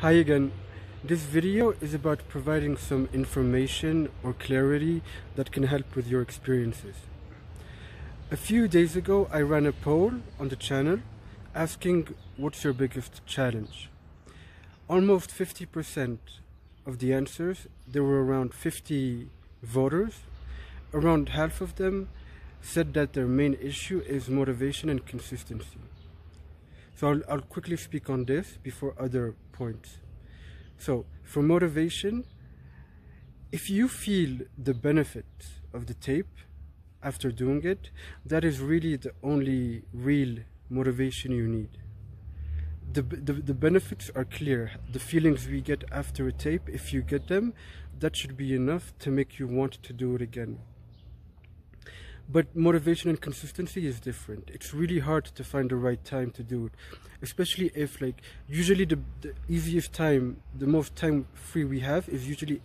Hi again. This video is about providing some information or clarity that can help with your experiences. A few days ago, I ran a poll on the channel asking what's your biggest challenge. Almost 50% of the answers, there were around 50 voters, around half of them said that their main issue is motivation and consistency. So I'll, I'll quickly speak on this before other points. So for motivation, if you feel the benefit of the tape after doing it, that is really the only real motivation you need. The, the, the benefits are clear. The feelings we get after a tape, if you get them, that should be enough to make you want to do it again but motivation and consistency is different. It's really hard to find the right time to do it especially if like usually the, the easiest time the most time free we have is usually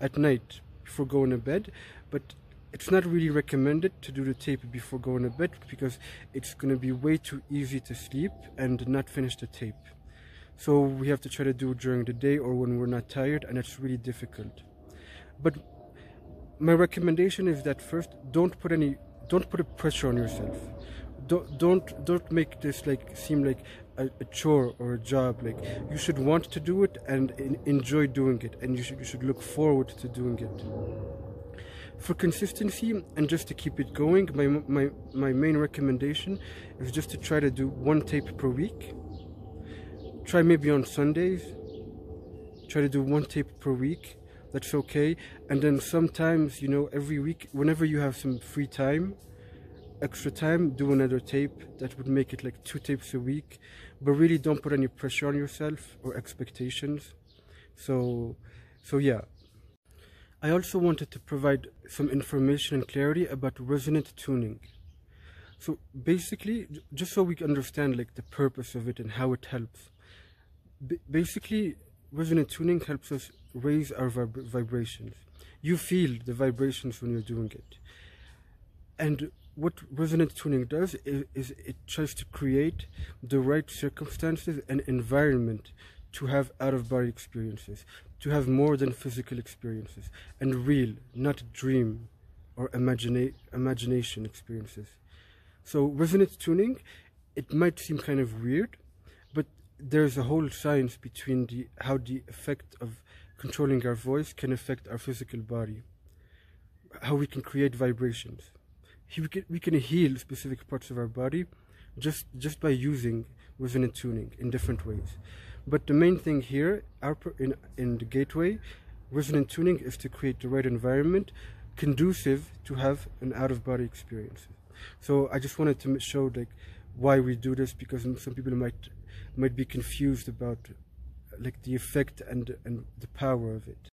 at night before going to bed. But it's not really recommended to do the tape before going to bed because it's going to be way too easy to sleep and not finish the tape. So we have to try to do it during the day or when we're not tired and it's really difficult. But my recommendation is that first don't put any don't put a pressure on yourself. Don't don't don't make this like seem like a, a, chore or a job. Like you should want to do it and in, enjoy doing it and you should you should look forward to doing it. For consistency and just to keep it going my my my main recommendation is just to try to do one tape per week. Try maybe on sundays. Try to do one tape per week that's okay. And then sometimes you know every week whenever you have some free time extra time do another tape that would make it like two tapes a week. But really don't put any pressure on yourself or expectations. So so yeah. I also wanted to provide some information and clarity about resonant tuning. So basically just so we understand like the purpose of it and how it helps. Basically resonant tuning helps us raise our vib vibrations. You feel the vibrations when you're doing it. And what resonant tuning does is, is, it tries to create the right circumstances and environment to have out of body experiences, to have more than physical experiences, and real, not dream or imagina- imagination experiences. So, resonant tuning, it might seem kind of weird, but there's a whole science between the how the effect of controlling our voice can affect our physical body. How we can create vibrations. We can, we can heal specific parts of our body just, just by using resonant tuning in different ways. But the main thing here our, in, in the gateway, resonant tuning is to create the right environment conducive to have an out-of-body experience. So I just wanted to show like why we do this because some people might might be confused about like the effect and and the power of it.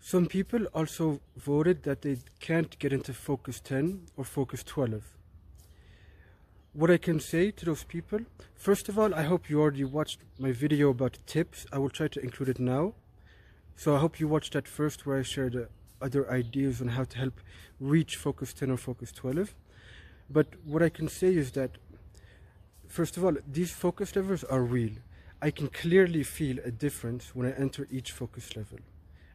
Some people also voted that they can't get into Focus 10 or Focus 12. What I can say to those people, first of all, I hope you already watched my video about tips. I will try to include it now. So I hope you watched that first where I shared uh, other ideas on how to help reach Focus 10 or Focus 12. But what I can say is that, first of all, these focus levels are real. I can clearly feel a difference when I enter each focus level.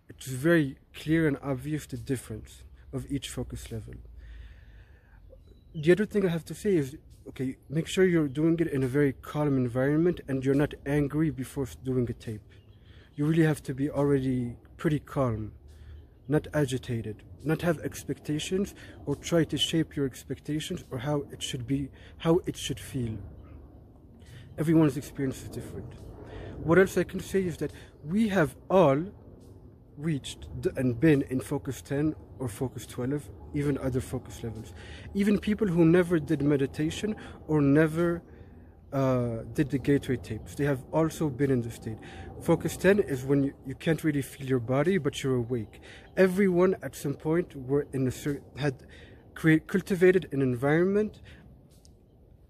It's very clear and obvious the difference of each focus level. The other thing I have to say is okay, make sure you're doing it in a very calm environment and you're not angry before doing a tape. You really have to be already pretty calm, not agitated, not have expectations or try to shape your expectations or how it should be, how it should feel everyone's experience is different. What else I can say is that we have all reached and been in focus 10 or focus 12 even other focus levels. Even people who never did meditation or never uh, did the gateway tapes they have also been in the state. Focus 10 is when you, you can't really feel your body but you're awake. Everyone at some point were in a had create cultivated an environment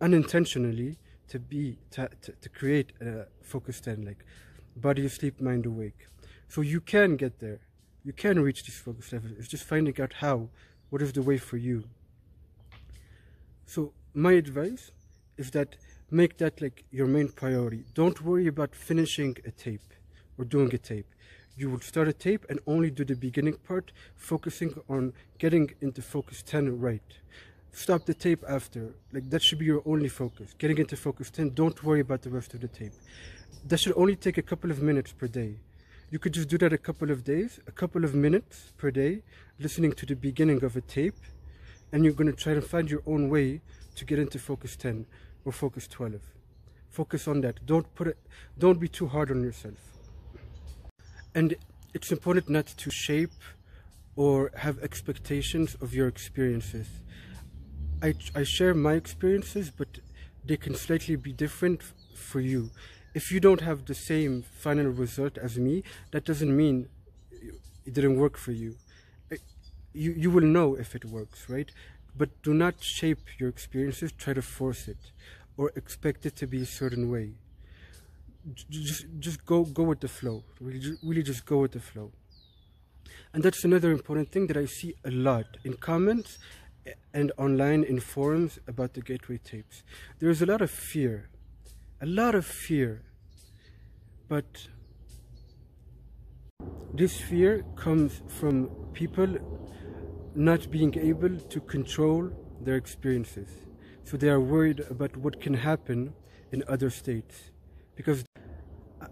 unintentionally to be to, to, to create a focused 10 like body asleep mind awake. So you can get there. You can reach this focus level. It's just finding out how. What is the way for you? So my advice is that make that like your main priority. Don't worry about finishing a tape or doing a tape. You would start a tape and only do the beginning part, focusing on getting into focus 10 right. Stop the tape after. Like that should be your only focus. Getting into focus 10, don't worry about the rest of the tape. That should only take a couple of minutes per day. You could just do that a couple of days, a couple of minutes per day, listening to the beginning of a tape, and you're going to try to find your own way to get into focus 10 or focus 12. Focus on that. Don't put it don't be too hard on yourself. And it's important not to shape or have expectations of your experiences. I, I share my experiences, but they can slightly be different for you if you don't have the same final result as me, that doesn't mean it didn't work for you. You, you will know if it works, right? But do not shape your experiences, try to force it, or expect it to be a certain way. Just, just go, go with the flow. Really, really just go with the flow. And that's another important thing that I see a lot in comments and online in forums about the gateway tapes. There is a lot of fear a lot of fear. But this fear comes from people not being able to control their experiences. So they are worried about what can happen in other states. Because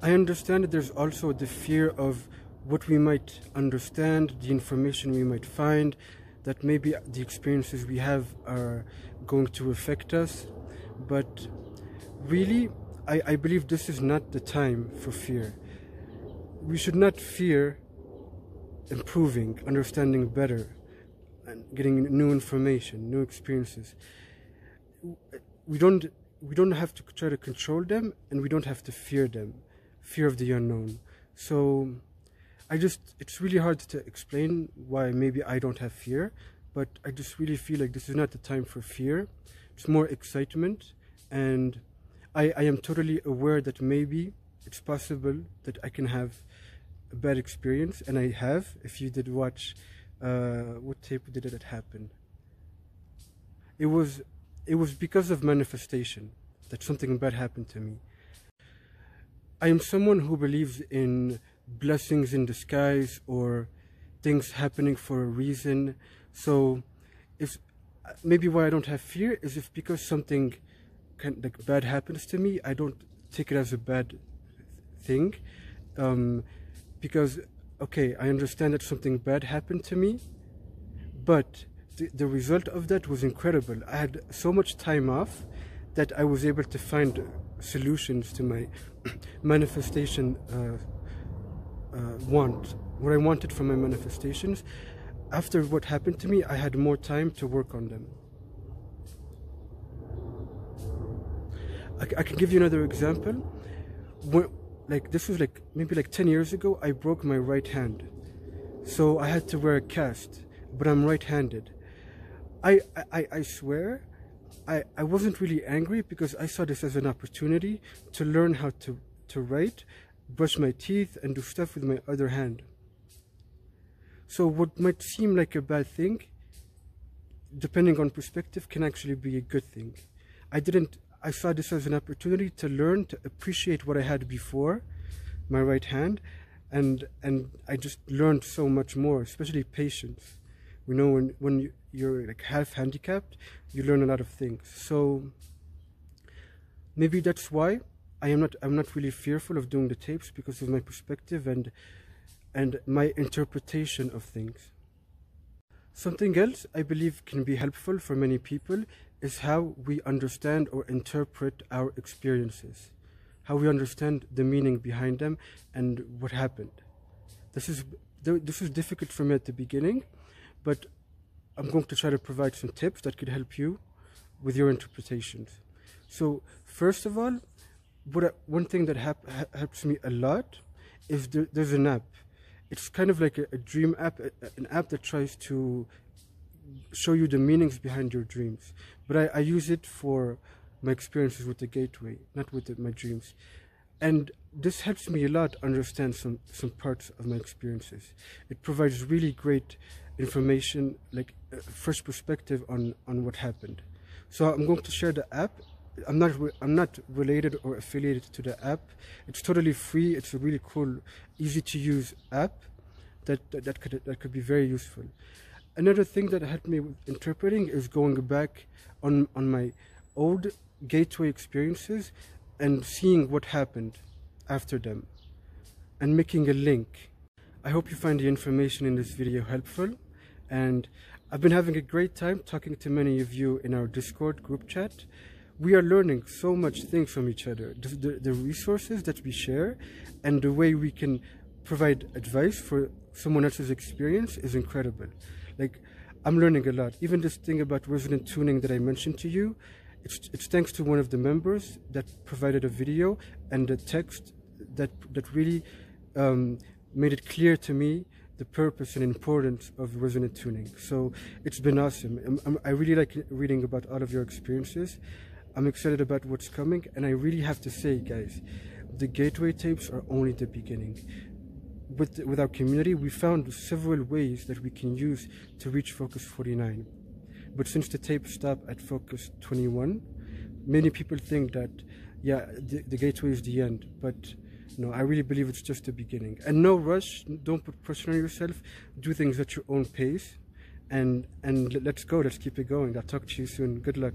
I understand that there's also the fear of what we might understand, the information we might find, that maybe the experiences we have are going to affect us. But really, I, I believe this is not the time for fear. We should not fear improving, understanding better, and getting new information, new experiences. We don't we don't have to try to control them, and we don't have to fear them, fear of the unknown. So, I just it's really hard to explain why maybe I don't have fear, but I just really feel like this is not the time for fear. It's more excitement and I, I am totally aware that maybe it's possible that I can have a bad experience, and I have. If you did watch, uh, what tape did it happen? It was, it was because of manifestation that something bad happened to me. I am someone who believes in blessings in disguise or things happening for a reason. So, if maybe why I don't have fear is if because something kind like bad happens to me, I don't take it as a bad thing, um, because okay, I understand that something bad happened to me, but the, the result of that was incredible. I had so much time off that I was able to find solutions to my manifestation uh, uh, want, what I wanted from my manifestations. After what happened to me, I had more time to work on them. I, I can give you another example. When, like this was like maybe like 10 years ago, I broke my right hand. So I had to wear a cast, but I'm right-handed. I, I, I swear, I, I wasn't really angry because I saw this as an opportunity to learn how to, to write, brush my teeth, and do stuff with my other hand. So what might seem like a bad thing, depending on perspective, can actually be a good thing. I didn't I saw this as an opportunity to learn to appreciate what I had before, my right hand, and and I just learned so much more, especially patience. You know, when when you're like half handicapped, you learn a lot of things. So maybe that's why I am not I'm not really fearful of doing the tapes because of my perspective and and my interpretation of things. Something else I believe can be helpful for many people is how we understand or interpret our experiences, how we understand the meaning behind them and what happened. This is this is difficult for me at the beginning, but I'm going to try to provide some tips that could help you with your interpretations. So first of all, what one thing that hap, helps me a lot is there, there's an app. It's kind of like a, a dream app, a, an app that tries to show you the meanings behind your dreams. But I, I use it for my experiences with the gateway, not with the, my dreams. And this helps me a lot understand some, some parts of my experiences. It provides really great information, like uh, fresh perspective on, on what happened. So I'm going to share the app I'm not I'm not related or affiliated to the app. It's totally free. It's a really cool, easy to use app that, that that could that could be very useful. Another thing that helped me with interpreting is going back on on my old gateway experiences and seeing what happened after them and making a link. I hope you find the information in this video helpful and I've been having a great time talking to many of you in our Discord group chat. We are learning so much things from each other. The, the, the resources that we share and the way we can provide advice for someone else's experience is incredible. Like, I'm learning a lot. Even this thing about resonant tuning that I mentioned to you, it's, it's thanks to one of the members that provided a video and the text that, that really um, made it clear to me the purpose and importance of resonant tuning. So it's been awesome. I'm, I'm, i really like reading about all of your experiences. I'm excited about what's coming, and I really have to say, guys, the gateway tapes are only the beginning. With, with our community, we found several ways that we can use to reach Focus 49. But since the tape stopped at Focus 21, many people think that, yeah, the, the gateway is the end. But no, I really believe it's just the beginning. And no rush. Don't put pressure on yourself. Do things at your own pace. And and let's go. Let's keep it going. I'll talk to you soon. Good luck.